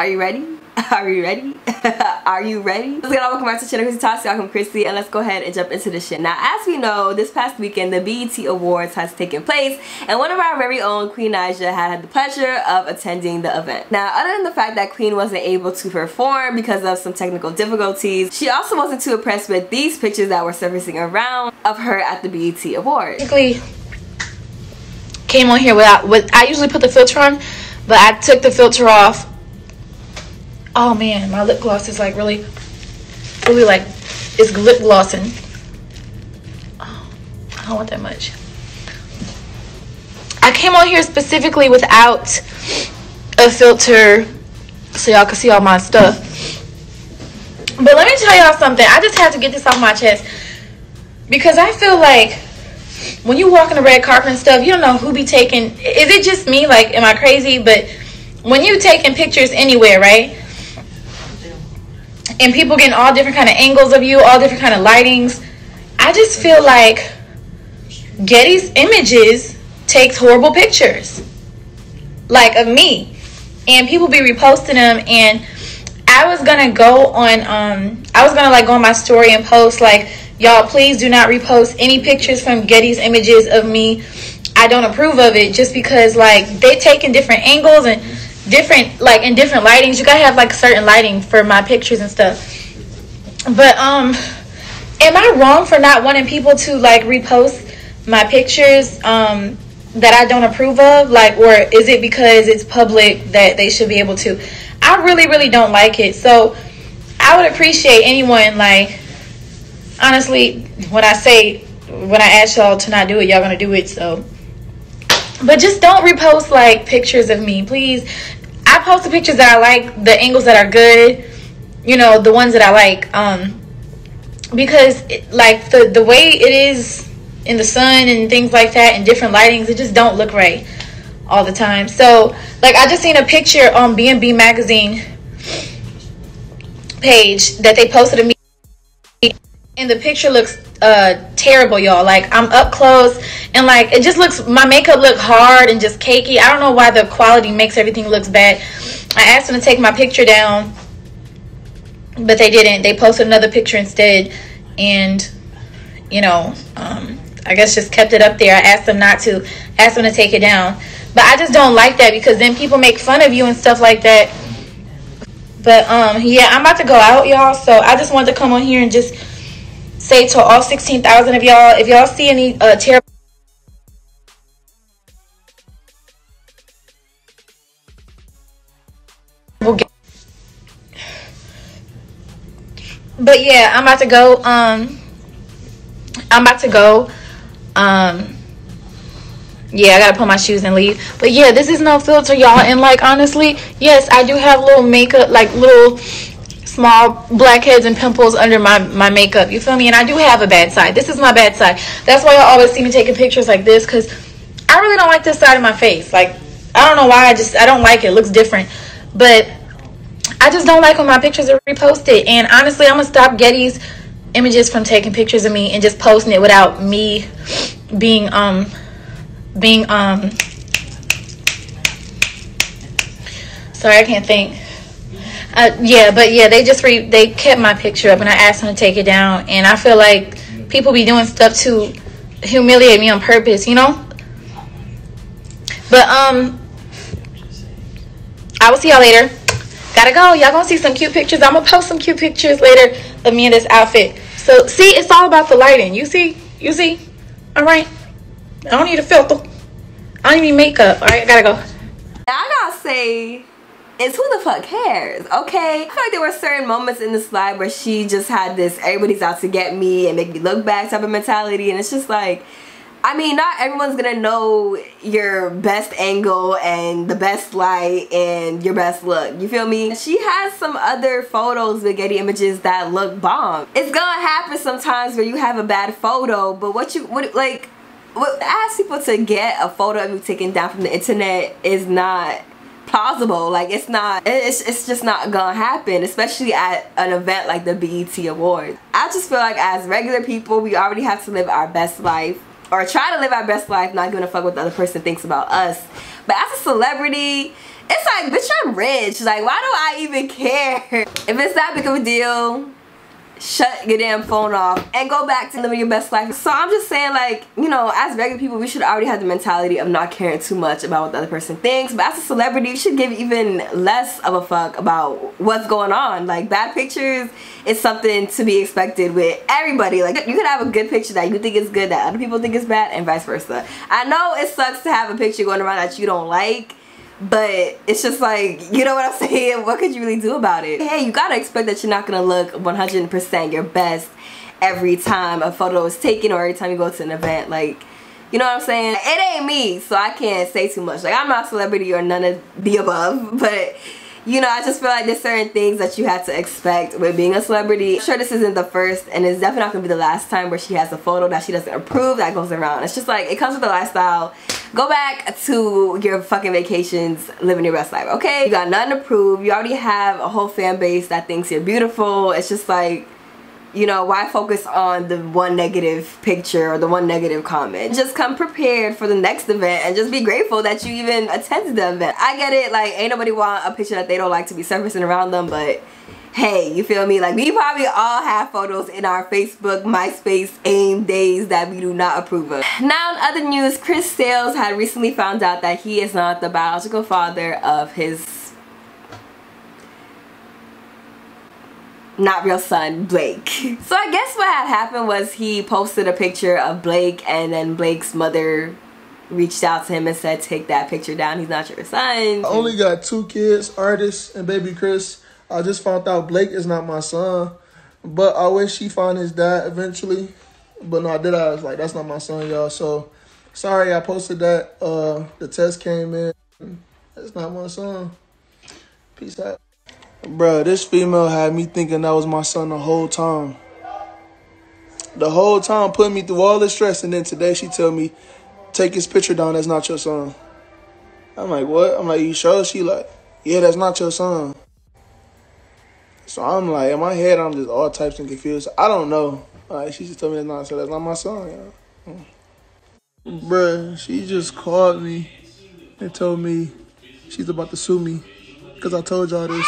Are you ready? Are you ready? Are you ready? Let's get on welcome back to the channel Chrissyy Talks. I'm Chrissy and let's go ahead and jump into the shit. Now as we know, this past weekend the BET Awards has taken place and one of our very own Queen Naija had had the pleasure of attending the event. Now other than the fact that Queen wasn't able to perform because of some technical difficulties, she also wasn't too impressed with these pictures that were surfacing around of her at the BET Awards. Basically came on here without with I usually put the filter on, but I took the filter off Oh man, my lip gloss is like really, really like, it's lip glossing. Oh, I don't want that much. I came on here specifically without a filter so y'all can see all my stuff. But let me tell y'all something. I just had to get this off my chest. Because I feel like when you walk in the red carpet and stuff, you don't know who be taking. Is it just me? Like, am I crazy? But when you taking pictures anywhere, right? And people getting all different kind of angles of you, all different kind of lightings. I just feel like Getty's images takes horrible pictures, like of me, and people be reposting them. And I was gonna go on, um, I was gonna like go on my story and post like, y'all please do not repost any pictures from Getty's images of me. I don't approve of it just because like they taking different angles and different like in different lightings. You gotta have like certain lighting for my pictures and stuff. But um am I wrong for not wanting people to like repost my pictures um that I don't approve of? Like or is it because it's public that they should be able to? I really, really don't like it. So I would appreciate anyone like honestly when I say when I ask y'all to not do it, y'all gonna do it. So but just don't repost like pictures of me please I post the pictures that I like, the angles that are good, you know, the ones that I like. Um, because it, like the the way it is in the sun and things like that and different lightings, it just don't look right all the time. So like I just seen a picture on B&B magazine page that they posted of me and the picture looks uh terrible y'all. Like i'm up close and like it just looks my makeup look hard and just cakey. I don't know why the quality makes everything looks bad. I asked them to take my picture down but they didn't. They posted another picture instead and you know um i guess just kept it up there. I asked them not to ask them to take it down. But i just don't like that because then people make fun of you and stuff like that. But um yeah i'm about to go out y'all. So i just wanted to come on here and just say to all 16,000 of y'all, if y'all see any uh, terrible but yeah i'm about to go um i'm about to go um yeah i gotta put my shoes and leave. But yeah this is no filter y'all and like honestly yes i do have little makeup like little small blackheads and pimples under my, my makeup. You feel me? And I do have a bad side. This is my bad side. That's why I always see me taking pictures like this because I really don't like this side of my face. Like, I don't know why. I just, I don't like it. It looks different. But I just don't like when my pictures are reposted. And honestly, I'm going to stop Getty's images from taking pictures of me and just posting it without me being, um, being, um, sorry, I can't think uh, yeah, but yeah, they just re- they kept my picture up, and I asked them to take it down. And I feel like people be doing stuff to humiliate me on purpose, you know. But um, I will see y'all later. Gotta go. Y'all gonna see some cute pictures. I'm gonna post some cute pictures later of me in this outfit. So see, it's all about the lighting. You see, you see. All right. I don't need a filter. I don't need makeup. All right, I gotta go. I gotta say is who the fuck cares, okay? I feel like there were certain moments in this live where she just had this everybody's out to get me and make me look bad type of mentality and it's just like, I mean, not everyone's gonna know your best angle and the best light and your best look. You feel me? She has some other photos Getty Images that look bomb. It's gonna happen sometimes where you have a bad photo, but what you, what, like, what, ask people to get a photo of you taken down from the internet is not plausible like it's not it's, it's just not gonna happen especially at an event like the BET Awards I just feel like as regular people we already have to live our best life or try to live our best life not giving a fuck what the other person thinks about us but as a celebrity It's like, bitch, I'm rich. Like, why do I even care? If it's that big of a deal, shut your damn phone off and go back to living your best life. So I'm just saying like, you know, as regular people, we should already have the mentality of not caring too much about what the other person thinks. But as a celebrity, you should give even less of a fuck about what's going on. Like bad pictures is something to be expected with everybody. Like you could have a good picture that you think is good that other people think is bad and vice versa. I know it sucks to have a picture going around that you don't like but it's just like you know what i'm saying what could you really do about it hey you gotta expect that you're not gonna look 100 percent your best every time a photo is taken or every time you go to an event like you know what i'm saying it ain't me so i can't say too much like i'm not a celebrity or none of the above but you know, I just feel like there's certain things that you have to expect with being a celebrity. I'm sure this isn't the first and it's definitely not to be the last time where she has a photo that she doesn't approve that goes around. It's just like, it comes with the lifestyle. Go back to your fucking vacations, living your best life, okay? You got nothing to prove. You already have a whole fan base that thinks you're beautiful. It's just like, you know, why focus on the one negative picture or the one negative comment? Just come prepared for the next event and just be grateful that you even attended the event. I get it, like, ain't nobody want a picture that they don't like to be surfacing around them, but hey, you feel me? Like, we probably all have photos in our Facebook, MySpace, AIM days that we do not approve of. Now, in other news, Chris Sails had recently found out that he is not the biological father of his not real son Blake. So I guess what had happened was he posted a picture of Blake and then Blake's mother reached out to him and said take that picture down he's not your son. I only got two kids, Artist and baby Chris. I just found out Blake is not my son. But I wish he found his dad eventually. But no, I did I was like that's not my son, y'all. So sorry I posted that. Uh the test came in. That's not my son. Peace out. Bro, this female had me thinking that was my son the whole time. The whole time putting me through all this stress, and then today she tell me, take his picture down, that's not your son. I'm like, what? I'm like, you sure? She like, yeah, that's not your son. So I'm like, in my head, I'm just all types and confused. I don't know. Like, she just told me that's not, so that's not my son. Yeah. Bruh, she just called me and told me she's about to sue me because I told y'all this.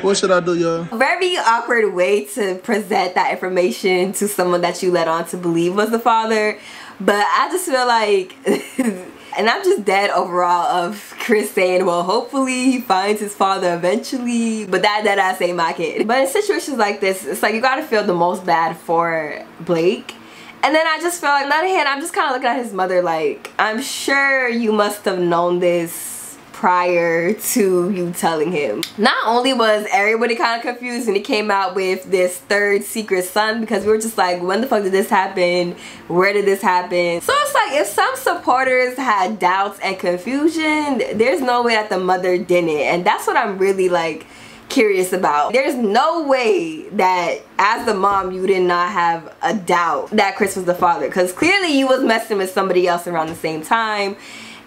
What should I do, y'all? Very awkward way to present that information to someone that you let on to believe was the father. But I just feel like, and I'm just dead overall of Chris saying, well, hopefully he finds his father eventually. But that, that I say my kid. But in situations like this, it's like you gotta feel the most bad for Blake. And then I just feel like, on the other hand, I'm just kind of looking at his mother like, I'm sure you must have known this prior to you telling him. Not only was everybody kind of confused when he came out with this third secret son because we were just like, when the fuck did this happen? Where did this happen? So it's like if some supporters had doubts and confusion, there's no way that the mother didn't. And that's what I'm really like curious about. There's no way that as the mom you did not have a doubt that Chris was the father because clearly you was messing with somebody else around the same time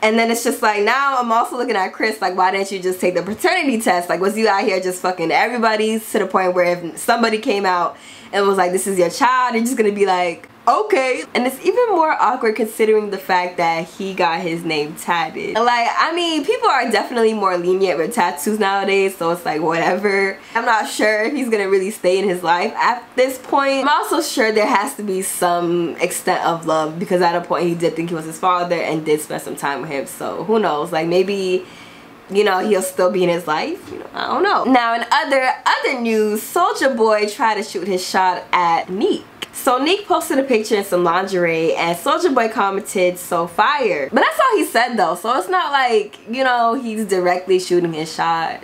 and then it's just like now I'm also looking at Chris like why didn't you just take the paternity test? Like was you out here just fucking everybody to the point where if somebody came out and was like this is your child, you're just gonna be like okay and it's even more awkward considering the fact that he got his name tatted. Like i mean people are definitely more lenient with tattoos nowadays so it's like whatever. I'm not sure if he's gonna really stay in his life at this point. I'm also sure there has to be some extent of love because at a point he did think he was his father and did spend some time with him so who knows? Like maybe you know he'll still be in his life you know i don't know. Now in other other news Soulja Boy tried to shoot his shot at Nique so Nique posted a picture in some lingerie and Soulja Boy commented, so fire. But that's all he said though, so it's not like, you know, he's directly shooting his shot.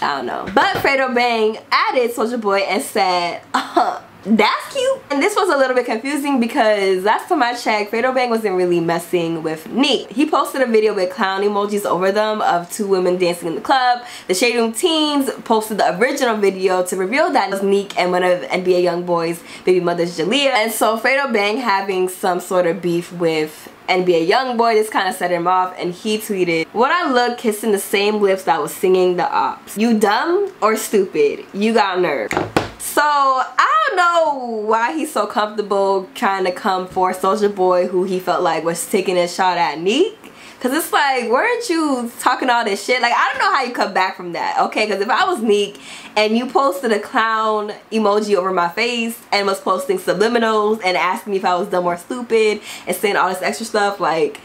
I don't know. But Fredo Bang added Soulja Boy and said, uh, that's cute. And this was a little bit confusing because last time I checked, Fredo Bang wasn't really messing with Nique. He posted a video with clown emojis over them of two women dancing in the club. The Shade Room teens posted the original video to reveal that it was Nique and one of NBA Youngboy's baby mothers, Jalea. And so Fredo Bang having some sort of beef with NBA Youngboy, this kind of set him off and he tweeted, What I look kissing the same lips that was singing the ops. You dumb or stupid? You got nerve. So I don't know why he's so comfortable trying to come for Soulja Boy who he felt like was taking a shot at Nique Cause it's like, weren't you talking all this shit? Like, I don't know how you come back from that, okay? Cause if I was Nique and you posted a clown emoji over my face and was posting subliminals and asking me if I was dumb or stupid and saying all this extra stuff, like,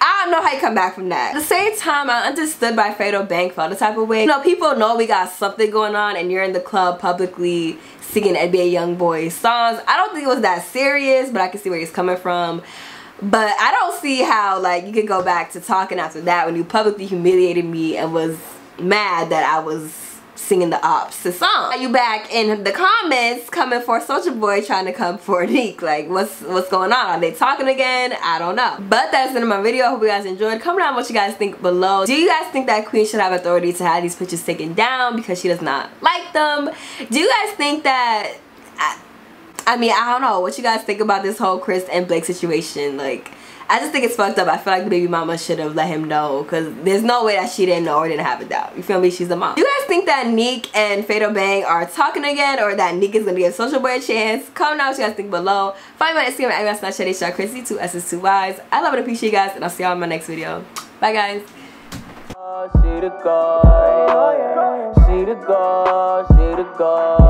I don't know how you come back from that. At the same time, I understood by Fredo Bang felt the type of way. You know, people know we got something going on and you're in the club publicly singing NBA Youngboy songs. I don't think it was that serious, but I can see where he's coming from. But I don't see how like you could go back to talking after that when you publicly humiliated me and was mad that I was singing the opposite song. Are you back in the comments coming for Soulja Boy trying to come for Nique? Like what's what's going on? Are they talking again? I don't know. But that's the end of my video. I hope you guys enjoyed. Comment down what you guys think below. Do you guys think that Queen should have authority to have these pictures taken down because she does not like them? Do you guys think that I, I mean, I don't know what you guys think about this whole Chris and Blake situation. Like, I just think it's fucked up. I feel like baby mama should have let him know because there's no way that she didn't know or didn't have a doubt. You feel me? She's the mom. You guys think that Nique and Fredo Bang are talking again or that Nique is going to give Soulja Boy a chance? Comment down what you guys think below. Find me on Instagram at Snapchat, Shot Chrissy, two S's, two Y's. I love and appreciate you guys and I'll see y'all in my next video. Bye guys. Oh, she the God, she the God, she the God.